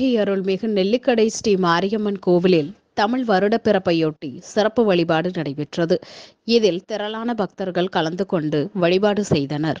நாகை அருள்மிகு நெல்லிக்கடை ஸ்ரீ மாரியம்மன் கோவிலில் தமிழ் வருடப்பிறப்பையொட்டி சிறப்பு வழிபாடு நடைபெற்றது. இதில் திரளான பக்தர்கள் கலந்து கொண்டு வழிபாடு செய்தனர்.